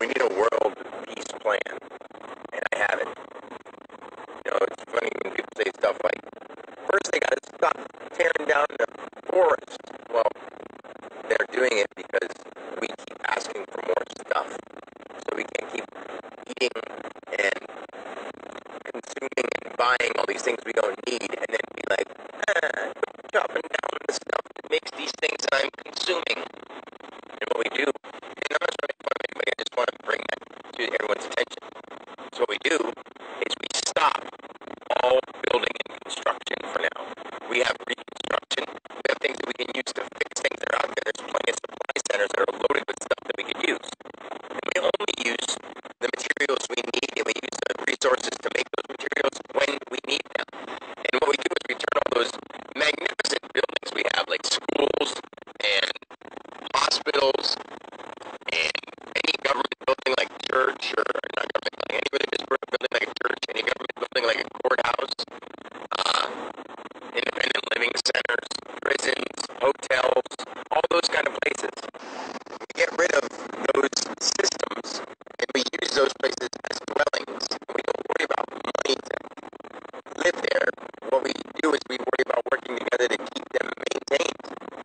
We need a world peace plan, and I have it. You know, it's funny when people say stuff like, first they got to stop tearing down the forest. Well, they're doing it because we keep asking for more stuff. So we can't keep eating and consuming and buying all these things we don't need and then be like, ah, chopping down the stuff that makes these things that I'm consuming. And what we do, and I'm not trying to make fun of anybody, I just want to bring that to everyone's attention. So what we do is we stop all building and construction for now. We have reconstruction. We have things that we can use to fix things that are out there. There's plenty of supply centers that are loaded with stuff that we can use. And we only use the materials we need and we use the resources to make those materials when we need them. And what we do is we turn all those magnificent buildings we have, like schools and hospitals and any government building like church or not government building, any religious building like a church, any government building like a courthouse, uh, independent living centers, prisons, hotels, all those kind of places. We get rid of those systems and we use those places as dwellings. We don't worry about money to live there. What we do is we worry about working together to keep them maintained.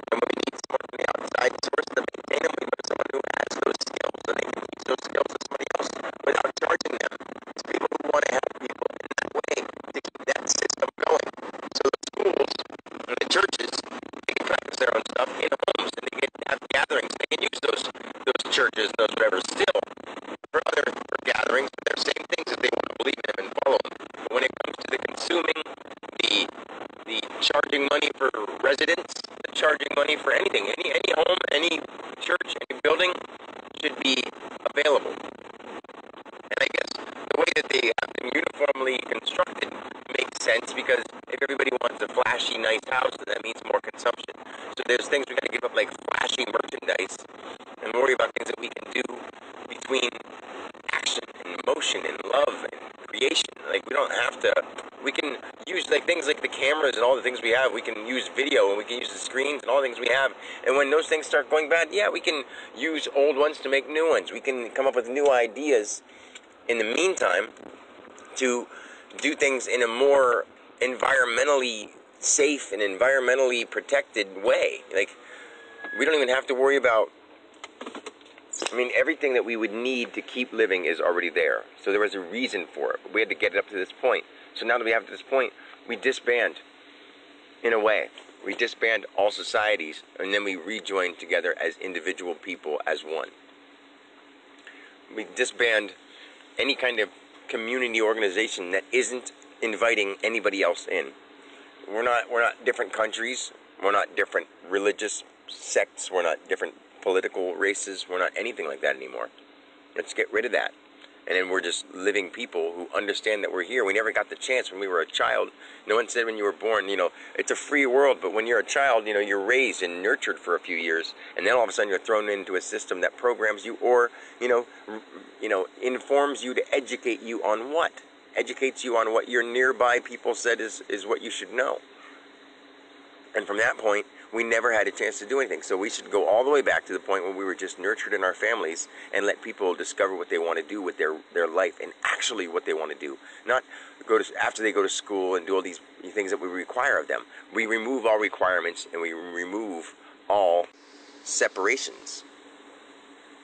And when we need someone from the outside source to maintain them, we go to someone who has those skills and they can teach those skills to somebody else without charging them. It's people who want to help people in that way to keep that system going. So the schools and the churches, they can practice their own stuff in homes and they can have gatherings. They can use those those churches and those whatever still for other for gatherings. They're same things if they want to believe in them and follow them. But when it comes to the consuming, the the charging money for residents, charging money for anything, any any home, any church, any building should be available. And I guess the way that they have them uniformly constructed makes sense because if everybody wants a flashy, nice house, then that means more consumption. So there's things we got to give up, like flashy merchandise, and worry about things that we can do between action and motion and love and creation. Have to. We can use like things like the cameras and all the things we have. We can use video and we can use the screens and all the things we have. And when those things start going bad, yeah, we can use old ones to make new ones. We can come up with new ideas. In the meantime, to do things in a more environmentally safe and environmentally protected way. Like we don't even have to worry about I mean, everything that we would need to keep living is already there. So there was a reason for it. We had to get it up to this point. So now that we have to this point, we disband in a way. We disband all societies and then we rejoin together as individual people as one. We disband any kind of community organization that isn't inviting anybody else in. We're not we're not different countries. We're not different religious sects. We're not different political races. We're not anything like that anymore. Let's get rid of that. And then we're just living people who understand that we're here. We never got the chance when we were a child. No one said when you were born, you know, it's a free world, but when you're a child, you know, you're raised and nurtured for a few years, and then all of a sudden you're thrown into a system that programs you or, you know, you know, informs you to educate you on what? Educates you on what your nearby people said is, is what you should know. And from that point, we never had a chance to do anything. So we should go all the way back to the point when we were just nurtured in our families and let people discover what they want to do with their, their life and actually what they want to do. Not go to after they go to school and do all these things that we require of them. We remove all requirements and we remove all separations.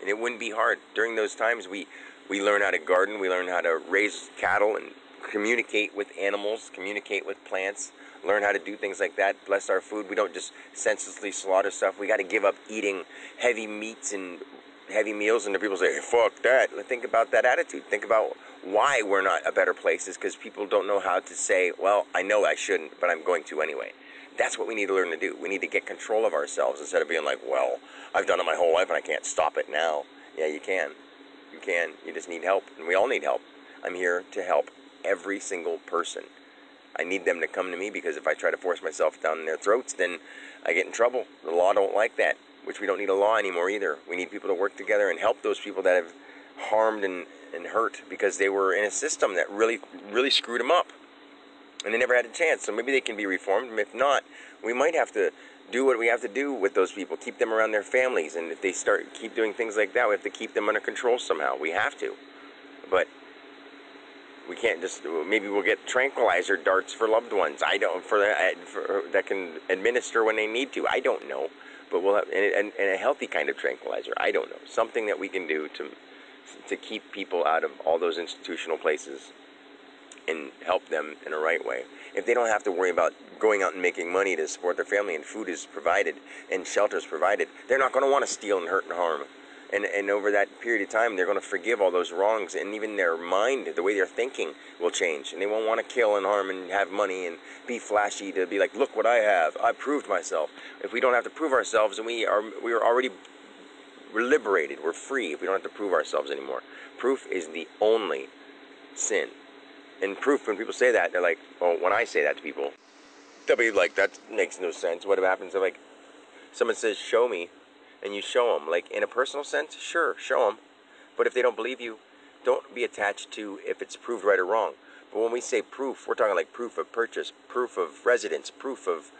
And it wouldn't be hard. During those times we we learn how to garden, we learn how to raise cattle and communicate with animals, communicate with plants, learn how to do things like that, bless our food. We don't just senselessly slaughter stuff. We got to give up eating heavy meats and heavy meals. And the people say, hey, fuck that. Think about that attitude. Think about why we're not a better place is because people don't know how to say, well, I know I shouldn't, but I'm going to anyway. That's what we need to learn to do. We need to get control of ourselves instead of being like, well, I've done it my whole life and I can't stop it now. Yeah, you can. You can. You just need help. And we all need help. I'm here to help every single person. I need them to come to me because if I try to force myself down their throats, then I get in trouble. The law don't like that, which we don't need a law anymore either. We need people to work together and help those people that have harmed and, and hurt because they were in a system that really, really screwed them up. And they never had a chance. So maybe they can be reformed. If not, we might have to do what we have to do with those people, keep them around their families, and if they start keep doing things like that, we have to keep them under control somehow. We have to, but we can't just maybe we'll get tranquilizer darts for loved ones. I don't for, uh, for that can administer when they need to. I don't know, but we'll have and, and, and a healthy kind of tranquilizer. I don't know something that we can do to to keep people out of all those institutional places and help them in a right way. If they don't have to worry about going out and making money to support their family and food is provided and shelter is provided, they're not going to want to steal and hurt and harm. And, and over that period of time, they're going to forgive all those wrongs, and even their mind, the way they're thinking, will change. And they won't want to kill and harm and have money and be flashy to be like, look what I have. I proved myself. If we don't have to prove ourselves, and we are we are already we're liberated. We're free. If we don't have to prove ourselves anymore. Proof is the only sin and proof, when people say that, they're like, well, when I say that to people, they'll be like, that makes no sense. What happens if, like, someone says, show me, and you show them? Like, in a personal sense, sure, show them. But if they don't believe you, don't be attached to if it's proved right or wrong. But when we say proof, we're talking like proof of purchase, proof of residence, proof of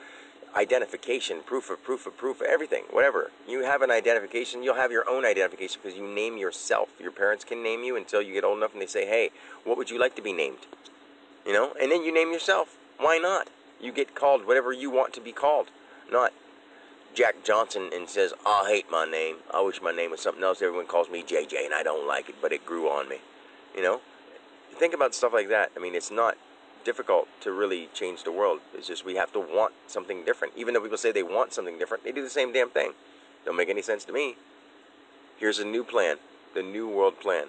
identification, proof of proof of proof of everything, whatever. You have an identification, you'll have your own identification because you name yourself. Your parents can name you until you get old enough and they say, hey, what would you like to be named? You know, and then you name yourself. Why not? You get called whatever you want to be called, not Jack Johnson and says, I hate my name. I wish my name was something else. Everyone calls me JJ and I don't like it, but it grew on me. You know? Think about stuff like that. I mean, it's not difficult to really change the world. It's just we have to want something different. Even though people say they want something different, they do the same damn thing. Don't make any sense to me. Here's a new plan, the new world plan.